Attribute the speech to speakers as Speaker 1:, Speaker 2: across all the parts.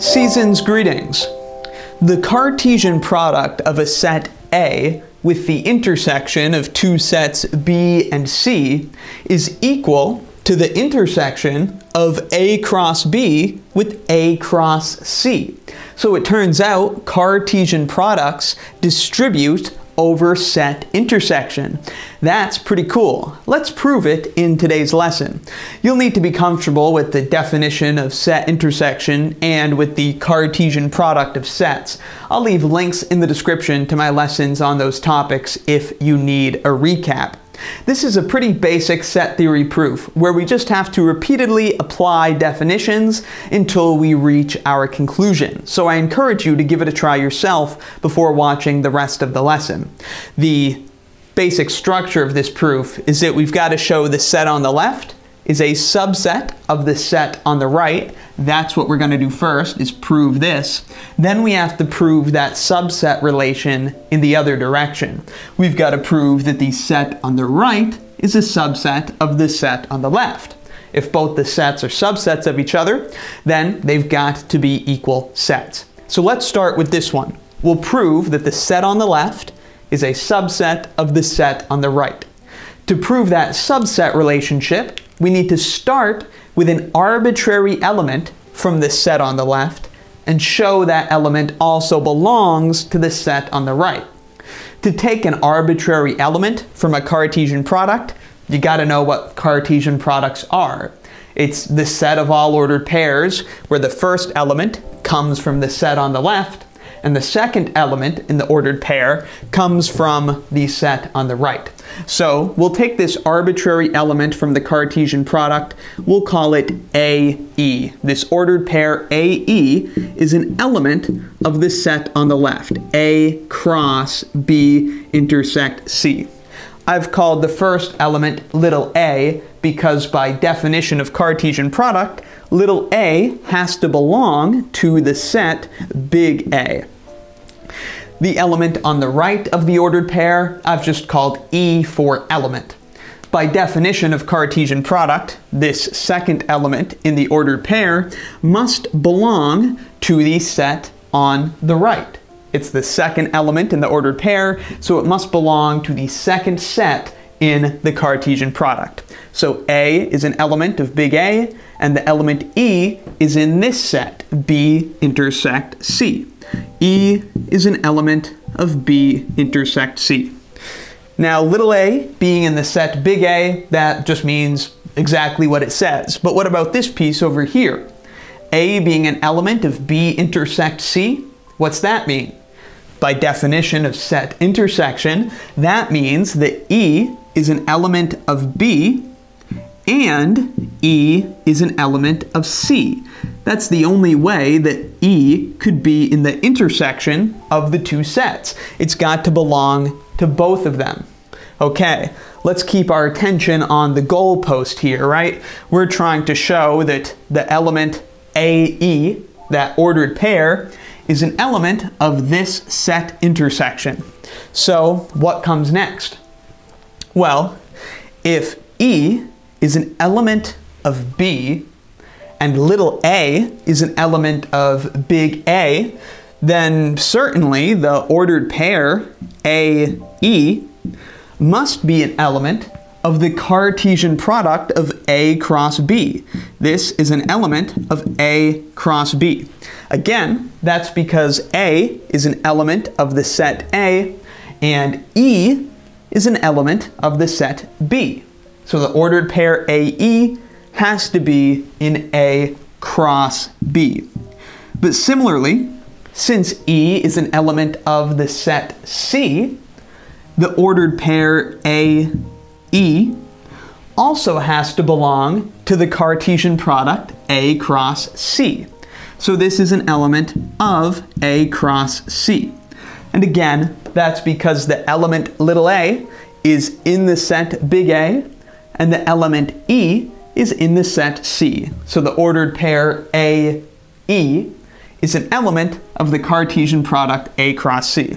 Speaker 1: Season's greetings. The Cartesian product of a set A with the intersection of two sets B and C is equal to the intersection of A cross B with A cross C. So it turns out Cartesian products distribute over set intersection. That's pretty cool. Let's prove it in today's lesson. You'll need to be comfortable with the definition of set intersection and with the Cartesian product of sets. I'll leave links in the description to my lessons on those topics if you need a recap. This is a pretty basic set theory proof, where we just have to repeatedly apply definitions until we reach our conclusion. So I encourage you to give it a try yourself before watching the rest of the lesson. The basic structure of this proof is that we've got to show the set on the left is a subset of the set on the right. That's what we're going to do first, is prove this. Then we have to prove that subset relation in the other direction. We've got to prove that the set on the right is a subset of the set on the left. If both the sets are subsets of each other, then they've got to be equal sets. So let's start with this one. We'll prove that the set on the left is a subset of the set on the right. To prove that subset relationship, we need to start with an arbitrary element from the set on the left and show that element also belongs to the set on the right. To take an arbitrary element from a Cartesian product, you gotta know what Cartesian products are. It's the set of all ordered pairs where the first element comes from the set on the left and the second element in the ordered pair comes from the set on the right. So we'll take this arbitrary element from the Cartesian product, we'll call it AE. This ordered pair AE is an element of the set on the left, A cross B intersect C. I've called the first element little a because by definition of Cartesian product, little a has to belong to the set big A. The element on the right of the ordered pair, I've just called E for element. By definition of Cartesian product, this second element in the ordered pair must belong to the set on the right. It's the second element in the ordered pair, so it must belong to the second set in the Cartesian product. So A is an element of big A, and the element E is in this set, B intersect C. E is an element of B intersect C. Now, little a being in the set big A, that just means exactly what it says. But what about this piece over here? A being an element of B intersect C, what's that mean? By definition of set intersection, that means that E is an element of B and E is an element of C. That's the only way that E could be in the intersection of the two sets. It's got to belong to both of them. Okay, let's keep our attention on the goalpost here, right? We're trying to show that the element AE, that ordered pair, is an element of this set intersection. So what comes next? Well, if E is an element of B and little a is an element of big A, then certainly the ordered pair AE must be an element of the Cartesian product of A cross B. This is an element of A cross B. Again, that's because A is an element of the set A and E is an element of the set B. So the ordered pair AE has to be in A cross B. But similarly, since E is an element of the set C, the ordered pair AE also has to belong to the Cartesian product A cross C. So this is an element of A cross C. And again, that's because the element little a is in the set big A and the element E is in the set C. So the ordered pair A, E is an element of the Cartesian product A cross C.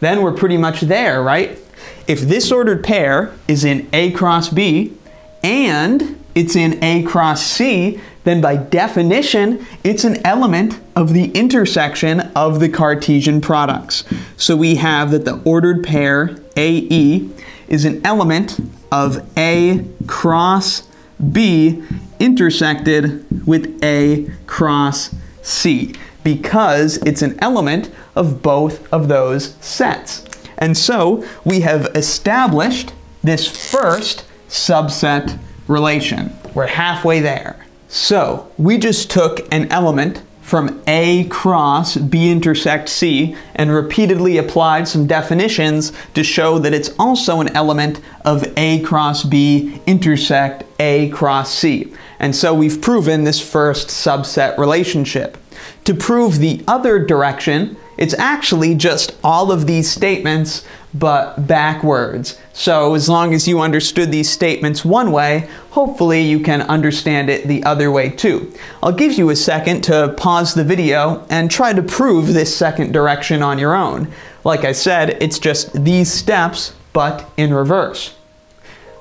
Speaker 1: Then we're pretty much there, right? If this ordered pair is in A cross B and it's in A cross C, then by definition, it's an element of the intersection of the Cartesian products. So we have that the ordered pair AE is an element of A cross B intersected with A cross C because it's an element of both of those sets. And so we have established this first subset relation. We're halfway there. So we just took an element from A cross B intersect C and repeatedly applied some definitions to show that it's also an element of A cross B intersect A cross C. And so we've proven this first subset relationship. To prove the other direction, it's actually just all of these statements, but backwards. So as long as you understood these statements one way, hopefully you can understand it the other way too. I'll give you a second to pause the video and try to prove this second direction on your own. Like I said, it's just these steps, but in reverse.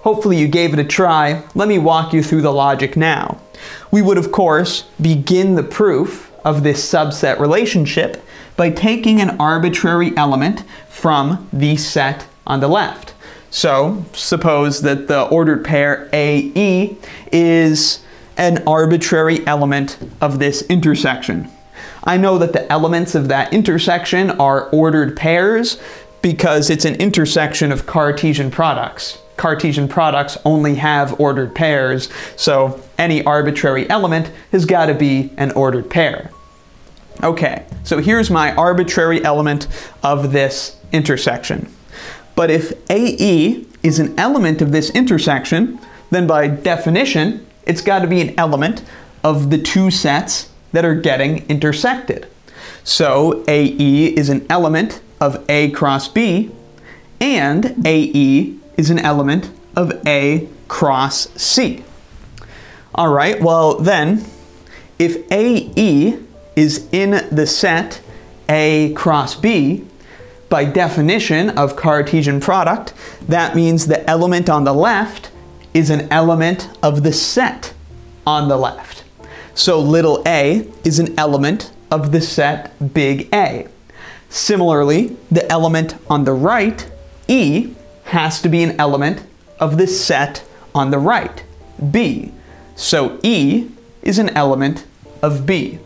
Speaker 1: Hopefully you gave it a try. Let me walk you through the logic now. We would, of course, begin the proof of this subset relationship by taking an arbitrary element from the set on the left. So suppose that the ordered pair AE is an arbitrary element of this intersection. I know that the elements of that intersection are ordered pairs because it's an intersection of Cartesian products. Cartesian products only have ordered pairs, so any arbitrary element has got to be an ordered pair. Okay, so here's my arbitrary element of this intersection. But if AE is an element of this intersection, then by definition, it's got to be an element of the two sets that are getting intersected. So AE is an element of A cross B, and AE is an element of A cross C. All right, well then, if AE is in the set A cross B, by definition of Cartesian product, that means the element on the left is an element of the set on the left. So little a is an element of the set big A. Similarly, the element on the right, E, has to be an element of the set on the right, B. So E is an element of B.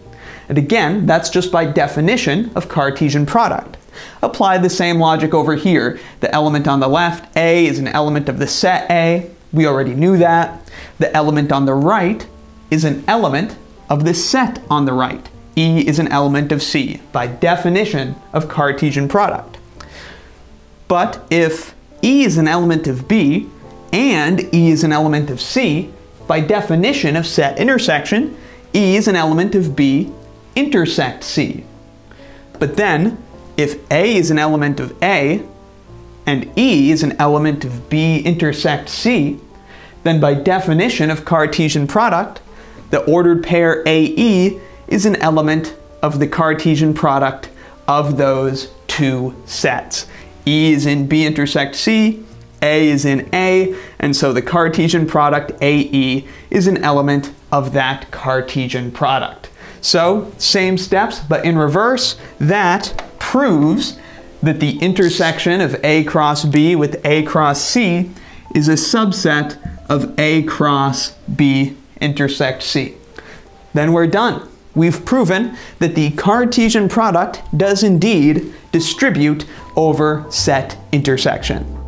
Speaker 1: And again, that's just by definition of Cartesian product. Apply the same logic over here. The element on the left, A, is an element of the set A. We already knew that. The element on the right is an element of the set on the right. E is an element of C, by definition of Cartesian product. But if E is an element of B, and E is an element of C, by definition of set intersection, E is an element of B intersect C. But then, if A is an element of A, and E is an element of B intersect C, then by definition of Cartesian product, the ordered pair AE is an element of the Cartesian product of those two sets. E is in B intersect C, A is in A, and so the Cartesian product AE is an element of that Cartesian product. So, same steps, but in reverse, that proves that the intersection of A cross B with A cross C is a subset of A cross B intersect C. Then we're done. We've proven that the Cartesian product does indeed distribute over set intersection.